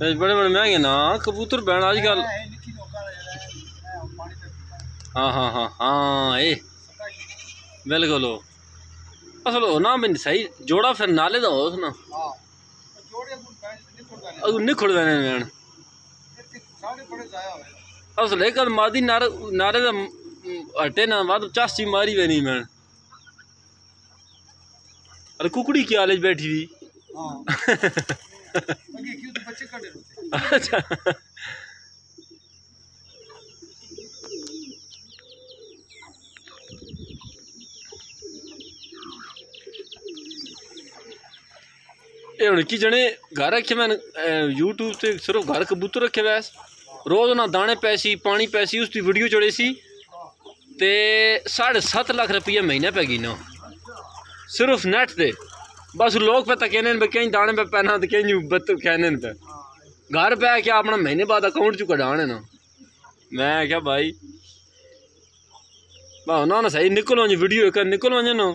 बड़े बड़े महँगे ना कबूतर बैन अजकल हाँ हाँ हाँ हाँ ए बिल्कुल हो असल हो ना मैंने सही जोड़ा फिर नाले का हो ना निखुड़ देने बैन असल एक गल मादी नारे नारे का हटे ना बाद चाची मारी बनी मैन अरे कुकड़ी क्या हाल बैठी थी अच्छा। कि जने घर रखे मैंने यूट्यूब से सिर्फ़ घर कबूतर रखे हुए रोज़ उन्हें दाने पैसी पानी पैसी उसकी वीडियो चढ़ी सी। साढ़े सत लख रुपये महीना पै गई ना सिर्फ़ नैट से बस लोग पता तो कहने कहीं दाने पे पहना तो कहीं कहने घर पै क्या अपना महीने बाद अकाउंट चुका डाने ना। मैं क्या भाई? बा ना ना, सही, निकल वञे वीडियो कर निकल वञे ना।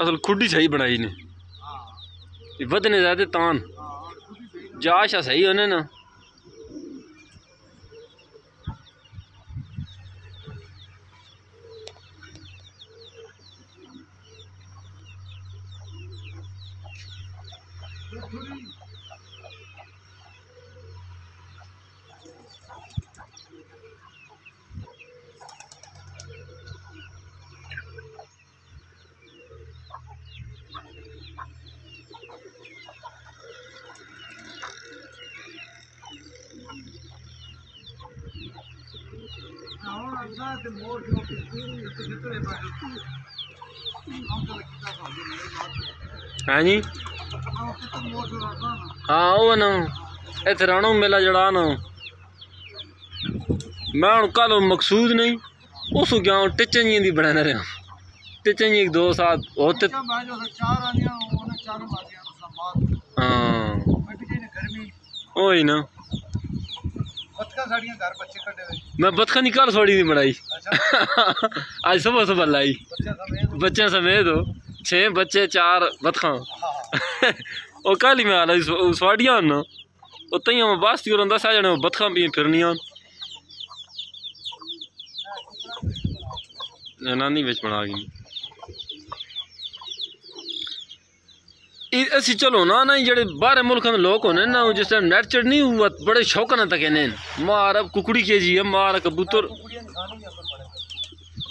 असल खुडी सही बनाई ने। बदने ज़्यादा तान जाश सही होने ना हैं जी हाँ वो ना इतने राणो मेला जड़ा ना मैं हूँ कल मकसूद नहीं उस गया टिचन जी की बनाने रहा टिचन जी दो साल होते हाँ वही ना ਟਿਚਨ ਜੀ ਇੱਕ ਦੋ ਸਾਥ ਉਹ ਤੇ ਹਾਂ ਉਹੀ ਨਾ ਮੈਂ ਬਤਖਾ ਨਿਕਾਲ ਛੋੜੀ ਦੀ ਬਣਾਈ ਅੱਜ ਸਵੇਰ ਸਵੇਰ ਲਾਈ ਬੱਚਿਆਂ ਸਮੇਤ ਹੋ 6 ਬੱਚੇ 4 ਬਤਖਾਂ ਉਹ ਕਾਲੀ ਮੈਂ ਆਲਾ ਸਵਾੜੀਆਂ ਨਾ ਉਹ ਤਈਆਂ ਮੈਂ ਬਾਸਤੀ ਉਹਨਾਂ ਦੱਸਿਆ ਜਣੇ ਬਤਖਾਂ ਵੀ ਫਿਰਨੀਆਂ ਨਾਨੀ ਵਿੱਚ ਬਣਾ ਗਈ असि चलो ना ना जो बारह मुल्क में लोग होने ना जिस टाइम नैचर नहीं हुआ बड़े शौक ना तक इन्हें मार कुकड़ी के जी है मार कबूतर।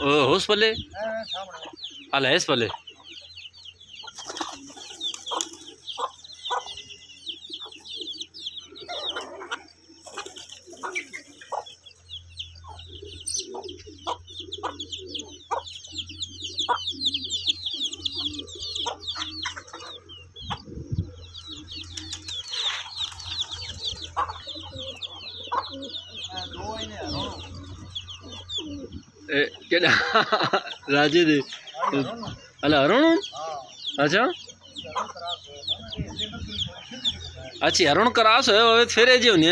ओ होस पले अल हैस पले એ કેડા રાજે અલા અરુણ? અચ્છા? અચ્છી અરુણ કરાશો હવે ફેરે જેવું ને